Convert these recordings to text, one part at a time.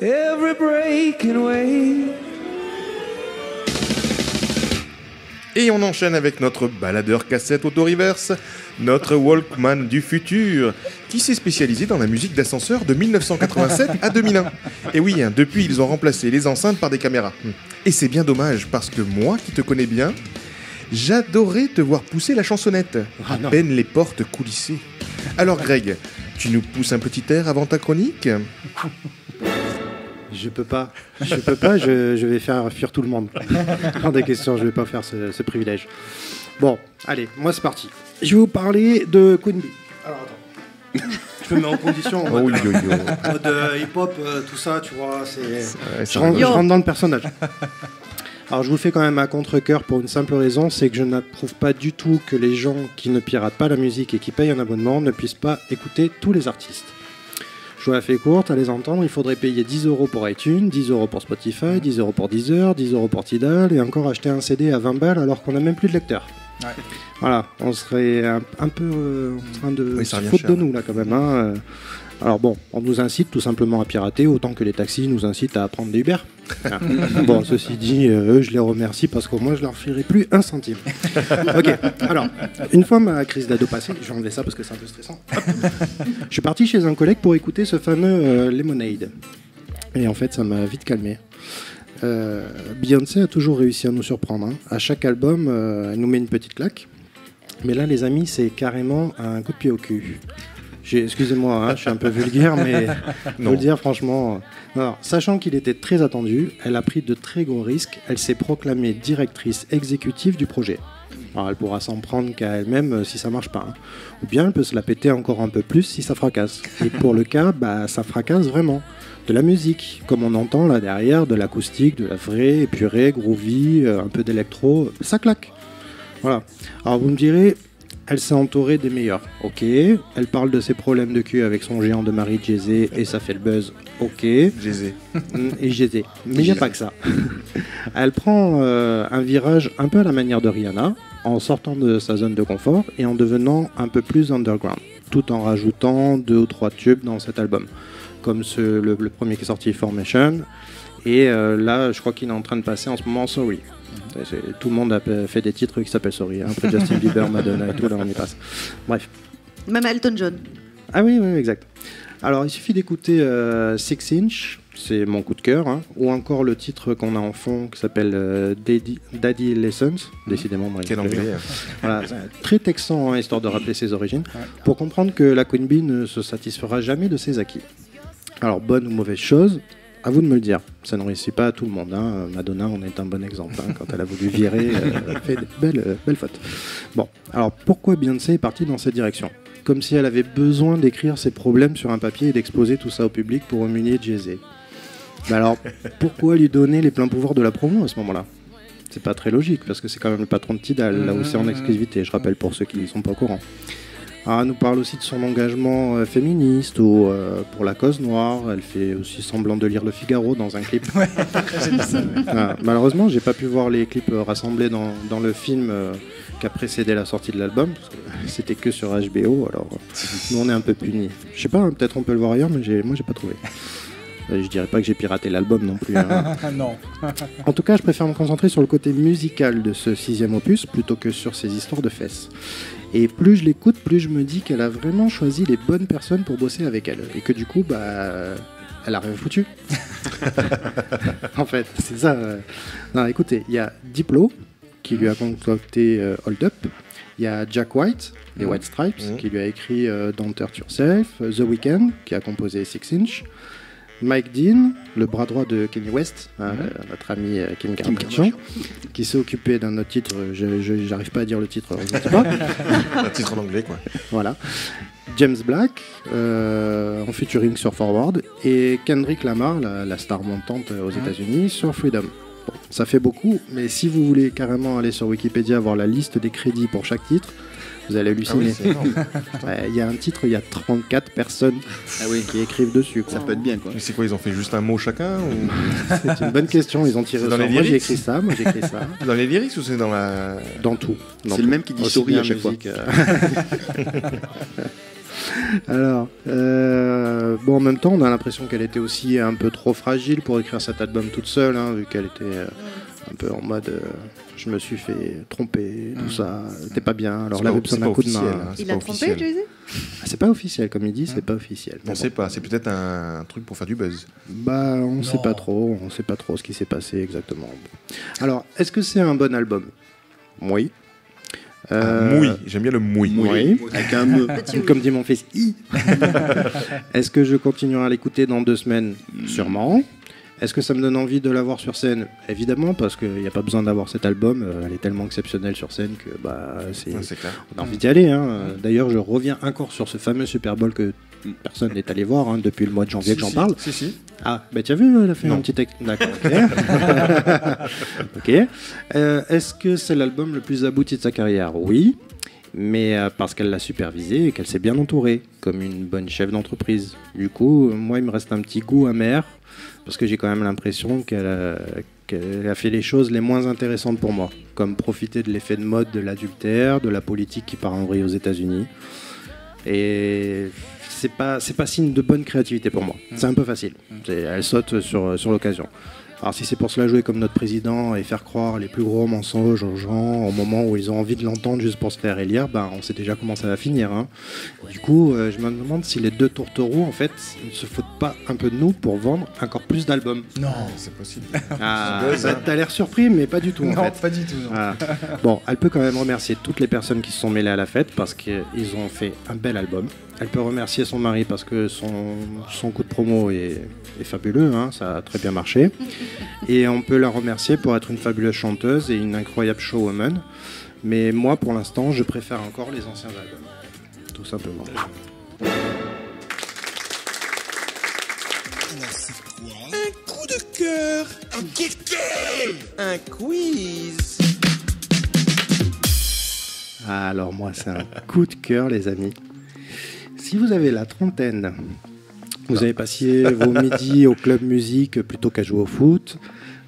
every breaking wave. Et on enchaîne avec notre baladeur cassette auto-reverse, notre Walkman du futur, qui s'est spécialisé dans la musique d'ascenseur de 1987 à 2001. Et oui, hein, depuis, ils ont remplacé les enceintes par des caméras. Et c'est bien dommage, parce que moi, qui te connais bien, j'adorais te voir pousser la chansonnette, à peine les portes coulissées. Alors Greg, tu nous pousses un petit air avant ta chronique? Je peux pas. Je peux pas, je, je vais faire fuir tout le monde. Hors des questions, je vais pas faire ce, ce privilège. Bon, allez, moi c'est parti. Je vais vous parler de Queen Bee. Alors attends. Je me mets en condition en Oh, mode, yo, yo. en mode, euh, hip-hop, euh, tout ça, tu vois. c'est je, rentre, je rentre dans le personnage. Alors je vous le fais quand même à contre-coeur pour une simple raison, c'est que je n'approuve pas du tout que les gens qui ne piratent pas la musique et qui payent un abonnement ne puissent pas écouter tous les artistes. Je vous la fais courte, à les entendre, il faudrait payer 10 euros pour iTunes, 10 euros pour Spotify, 10 euros pour Deezer, 10 euros pour Tidal et encore acheter un CD à 20 balles alors qu'on n'a même plus de lecteur. Ouais. Voilà, on serait un, un peu euh, en train de Oui, se foutre cher. de nous là quand même. hein, euh. Alors bon, on nous incite tout simplement à pirater autant que les taxis nous incitent à prendre des Uber. Ah. bon, ceci dit, euh, eux, je les remercie parce qu'au moins je leur filerai plus un centime. ok, alors, une fois ma crise d'ado passée, je vais enlever ça parce que c'est un peu stressant. Je suis parti chez un collègue pour écouter ce fameux euh, Lemonade. Et en fait, ça m'a vite calmé. Euh, Beyoncé a toujours réussi à nous surprendre. hein. À chaque album, elle nous met une petite claque. Mais là, les amis, c'est carrément un coup de pied au cul. Excusez-moi, hein, je suis un peu vulgaire, mais faut le dire franchement. Alors, sachant qu'il était très attendu, elle a pris de très gros risques. Elle s'est proclamée directrice exécutive du projet. Alors, elle pourra s'en prendre qu'à elle-même euh, si ça marche pas. hein. Ou bien elle peut se la péter encore un peu plus si ça fracasse. Et pour le cas, bah, ça fracasse vraiment. De la musique, comme on entend là derrière, de l'acoustique, de la vraie, épurée, groovy, euh, un peu d'électro, ça claque. Voilà. Alors vous me direz, elle s'est entourée des meilleurs. Ok. Elle parle de ses problèmes de cul avec son géant de mari Jay-Z et ça fait le buzz. Ok. Jay-Z. Mm, et Jay-Z. Mais il n'y a pas que ça. Elle prend euh, un virage un peu à la manière de Rihanna, en sortant de sa zone de confort et en devenant un peu plus underground, tout en rajoutant deux ou trois tubes dans cet album, comme ce- le, le premier qui est sorti, Formation. Et euh, là, je crois qu'il est en train de passer en ce moment Sorry. C'est- Tout le monde a fait des titres qui s'appellent Sorry. hein. Après Justin Bieber, Madonna et tout, là on y passe. Bref. Même Elton John. Ah oui, oui, exact. Alors, il suffit d'écouter euh, Six Inch, c'est mon coup de cœur, hein, ou encore le titre qu'on a en fond qui s'appelle euh, Daddy, Daddy Lessons, décidément. moi, Quel anglais. dire. Voilà, très texan, hein, histoire de rappeler ses origines, pour comprendre que la Queen Bee ne se satisfera jamais de ses acquis. Alors, bonne ou mauvaise chose, à vous de me le dire. Ça ne réussit pas à tout le monde. hein. Madonna en est un bon exemple. hein. Quand elle a voulu virer, euh, elle a fait de belles, euh, belles fautes. Bon, alors pourquoi Beyoncé est partie dans cette direction? Comme si elle avait besoin d'écrire ses problèmes sur un papier et d'exposer tout ça au public pour humilier Jay-Z. Mais alors, pourquoi lui donner les pleins pouvoirs de la promo à ce moment-là? C'est pas très logique, parce que c'est quand même le patron de Tidal, là où c'est en exclusivité, je rappelle pour ceux qui ne sont pas au courant. Alors, elle nous parle aussi de son engagement euh, féministe ou euh, pour la cause noire. Elle fait aussi semblant de lire Le Figaro dans un clip. Ah, malheureusement, j'ai pas pu voir les clips euh, rassemblés dans, dans le film qui a précédé la sortie de l'album. C'était que sur HBO, alors nous on est un peu punis. Je sais pas, hein, peut-être on peut le voir ailleurs, mais moi j'ai pas trouvé. Euh, Je dirais pas que j'ai piraté l'album non plus. hein. non. En tout cas, je préfère me concentrer sur le côté musical de ce sixième opus plutôt que sur ces histoires de fesses. Et plus je l'écoute, plus je me dis qu'elle a vraiment choisi les bonnes personnes pour bosser avec elle. Et que du coup, bah, elle a rien foutu. en fait, c'est ça. Non, écoutez, il y a Diplo qui lui a concocté euh, Hold Up. Il y a Jack White, des White Stripes, Mhm. qui lui a écrit euh, Don't Hurt Yourself. The Weeknd, qui a composé Six Inch. Mike Dean, le bras droit de Kanye West, hein, euh, notre ami euh, Kim Kardashian, qui s'est occupé d'un autre titre, j'arrive pas à dire le titre. Un titre en anglais, quoi. voilà. James Black, euh, en featuring sur Forward, et Kendrick Lamar, la, la star montante euh, aux États-Unis, sur Freedom. Bon, ça fait beaucoup, mais si vous voulez carrément aller sur Wikipédia voir la liste des crédits pour chaque titre, vous allez Ah halluciner. Ouais, Il y a un titre, il y a 34 personnes Ah oui, qui écrivent dessus. quoi. ça peut être bien quoi. Mais c'est quoi, ils ont fait juste un mot chacun ou... C'est une bonne question, ils ont tiré dans les Moi j'ai écrit ça, moi j'ai écrit ça. Dans les lyrics ou c'est dans la... Dans tout. Dans C'est le même qui dit Aussi souris à chaque fois. Alors, euh, bon, en même temps, on a l'impression qu'elle était aussi un peu trop fragile pour écrire cet album toute seule, hein, vu qu'elle était euh, un peu en mode euh, je me suis fait tromper, tout ça, c'était pas bien, alors là, besoin c'est d'un pas coup de officiel, main. hein, c'est Il pas a trompé, officiel. Jay-Z? Ah, c'est pas officiel, comme il dit, c'est pas officiel. On sait pas, c'est peut-être un truc pour faire du buzz. Bah, on sait pas trop, on sait pas trop ce qui s'est passé exactement. Alors, est-ce que c'est un bon album? Oui. Euh, Ah, Mouille, j'aime bien le mouille. Oui, avec un me. Comme dit mon fils, i. Est-ce que je continuerai à l'écouter dans deux semaines? Sûrement. Est-ce que ça me donne envie de l'avoir sur scène Évidemment, parce qu'il n'y a pas besoin d'avoir cet album. euh, Elle est tellement exceptionnelle sur scène que bah, c'est, Ouais, on a envie d'y aller. hein. Euh, D'ailleurs, je reviens encore sur ce fameux Super Bowl que personne n'est allé voir hein, depuis le mois de janvier que j'en Si, parle. Si, si. Ah, bah tu as vu, elle a fait Non. un petit texte. D'accord, ok. Ok. Euh, Est-ce que c'est l'album le plus abouti de sa carrière? Oui, mais euh, parce qu'elle l'a supervisé et qu'elle s'est bien entourée, comme une bonne chef d'entreprise. Du coup, euh, moi, il me reste un petit goût amer, parce que j'ai quand même l'impression qu'elle a, qu'elle a fait les choses les moins intéressantes pour moi, comme profiter de l'effet de mode de l'adultère, de la politique qui part en vrille aux États-Unis. Et c'est pas c'est pas signe de bonne créativité pour moi. C'est un peu facile. C'est- Elle saute sur sur l'occasion. Alors si c'est pour se la jouer comme notre président et faire croire les plus gros mensonges aux gens au moment où ils ont envie de l'entendre juste pour se faire élire, ben on sait déjà comment ça va finir. hein. Du coup, euh, je me demande si les deux tourtereaux en fait ne se foutent pas un peu de nous pour vendre encore plus d'albums. Non, C'est possible. Ah, hein. t'as l'air surpris, mais pas du tout en non, fait. pas du tout. non. Voilà. Bon, elle peut quand même remercier toutes les personnes qui se sont mêlées à la fête parce qu'ils ont fait un bel album. Elle peut remercier son mari parce que son, son coup de promo est, est fabuleux, hein, ça a très bien marché. Et on peut la remercier pour être une fabuleuse chanteuse et une incroyable showwoman. Mais moi, pour l'instant, je préfère encore les anciens albums. Tout simplement. Un coup de cœur, un cœur, un quiz. Ah, alors moi, c'est un coup de cœur, les amis. Si vous avez la trentaine, vous avez passé vos midis au club musique plutôt qu'à jouer au foot,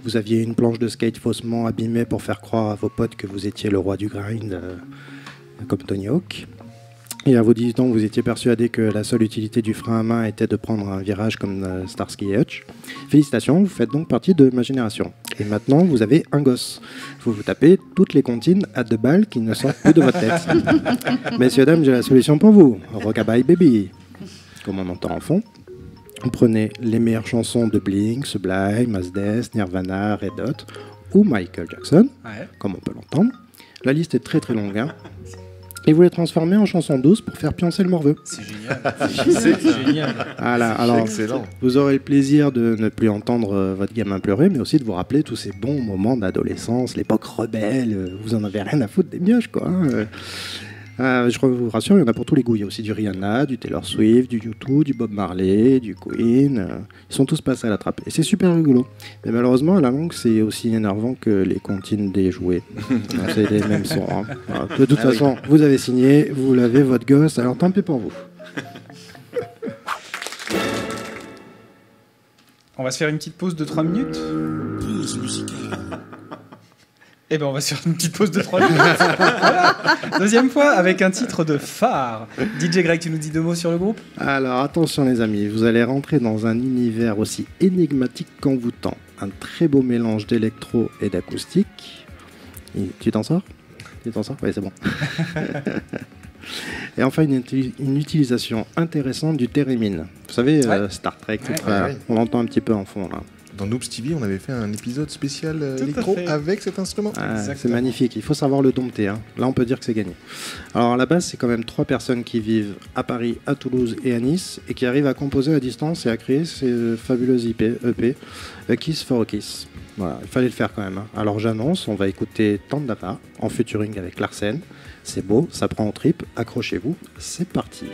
vous aviez une planche de skate faussement abîmée pour faire croire à vos potes que vous étiez le roi du grind, euh, comme Tony Hawk. Et à vos 18 ans, vous étiez persuadé que la seule utilité du frein à main était de prendre un virage comme euh, Starsky et Hutch. Félicitations, vous faites donc partie de ma génération. Et maintenant, vous avez un gosse. Vous vous tapez toutes les comptines à deux balles qui ne sortent plus de votre tête. Messieurs, dames, j'ai la solution pour vous. Rockabye Baby. Comme on entend en fond. Vous prenez les meilleures chansons de Blink, Sublime, Asdes, Nirvana, Red Hot ou Michael Jackson, Ouais. comme on peut l'entendre. La liste est très très longue. hein. Et vous les transformez en chansons douces pour faire pioncer le morveux. C'est génial. C'est génial. Voilà, alors Excellent. vous aurez le plaisir de ne plus entendre euh, votre gamin pleurer, mais aussi de vous rappeler tous ces bons moments d'adolescence, l'époque rebelle, euh, vous en avez rien à foutre des mioches, quoi. hein, euh. Euh, je vous rassure, il y en a pour tous les goûts. Il y a aussi du Rihanna, du Taylor Swift, du U2, du Bob Marley, du Queen. euh, ils sont tous passés à la trappe. Et c'est super rigolo. Mais malheureusement, à la longue, c'est aussi énervant que les comptines des jouets. c'est les mêmes sons. hein. Voilà. De toute façon, vous avez signé, vous l'avez, votre gosse, alors tant pis pour vous. On va se faire une petite pause de 3 minutes Pause musicale. Eh ben on va faire une petite pause de 3 minutes. Voilà. Deuxième fois avec un titre de phare. DJ Greg, tu nous dis deux mots sur le groupe? Alors attention les amis, vous allez rentrer dans un univers aussi énigmatique qu'envoûtant. Un très beau mélange d'électro et d'acoustique. Tu t'en sors? Tu t'en sors? Oui, c'est bon. et enfin une, uti- une utilisation intéressante du thérémine. Vous savez, euh, Star Trek, ouais, ouais. on l'entend un petit peu en fond là. Dans Noops TV, on avait fait un épisode spécial euh, électro avec cet instrument. Ah, c'est magnifique, il faut savoir le dompter. hein. Là, on peut dire que c'est gagné. Alors, à la base, c'est quand même trois personnes qui vivent à Paris, à Toulouse et à Nice et qui arrivent à composer à distance et à créer ces euh, fabuleuses IP, EP, A Kiss for a Kiss. Voilà, il fallait le faire quand même. hein. Alors, j'annonce, on va écouter Tandava en featuring avec Larsen. C'est beau, ça prend en trip, accrochez-vous, c'est parti.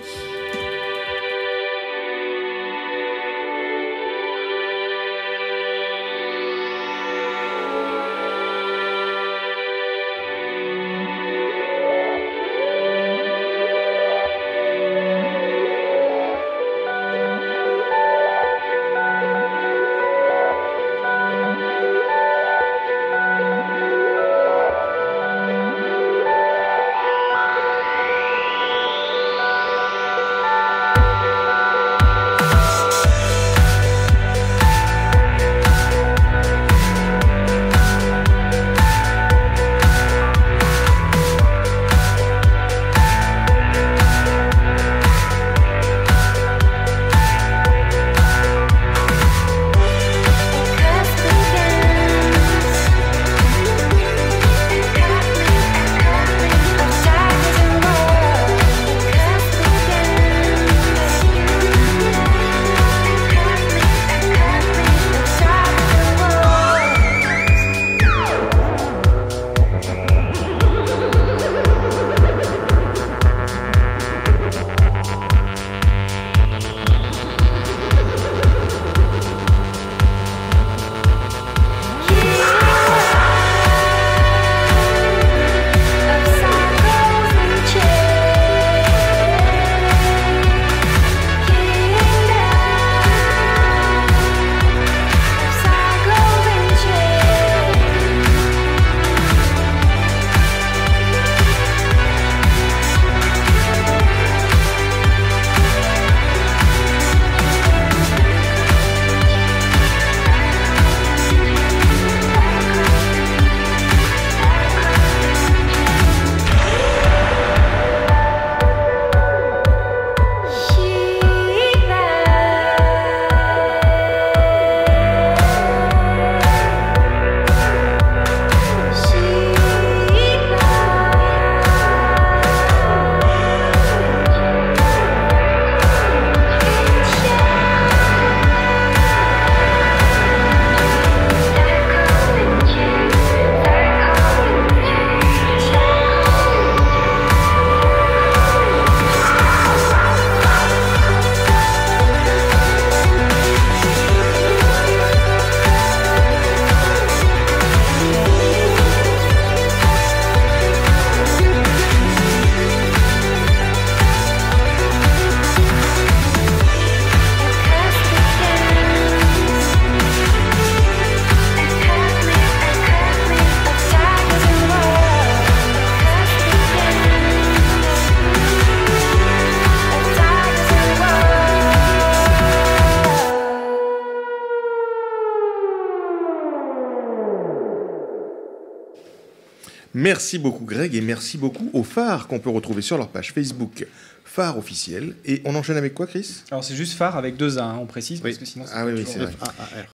Merci beaucoup Greg et merci beaucoup aux phares qu'on peut retrouver sur leur page Facebook phare officiel. Et on enchaîne avec quoi Chris? Alors c'est juste phare avec deux A, hein, on précise, parce que sinon Ah oui, oui, c'est vrai. F-A-A-R.